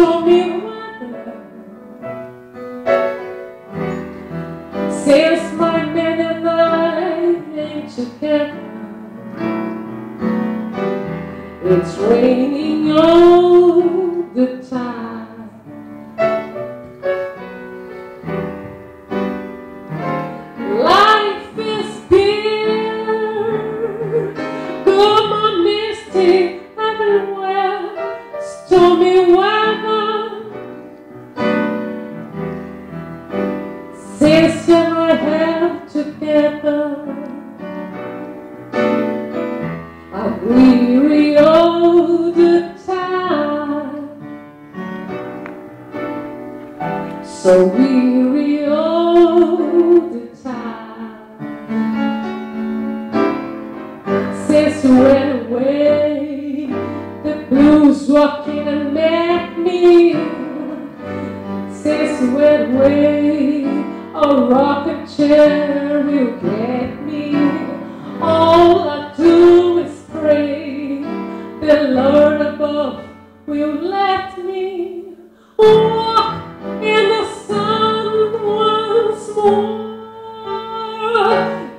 stormy weather. Since my man and I ain't together, it's raining all the time. Life is bitter, come on, misty everywhere, stormy weather. I'm weary all the time. So weary all the time. Since you went away, the blues walking and met me. Since you went away, a rocking chair will get me. All I do is pray the Lord above will let me walk in the sun once more.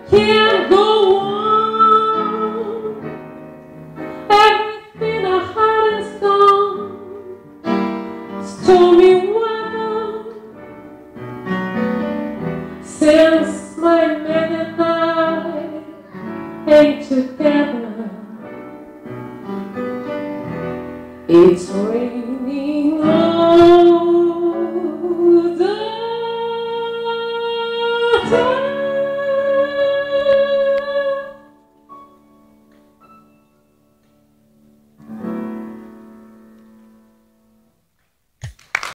Can't go on. Everything I had is gone. and men and I ain't together. It's real.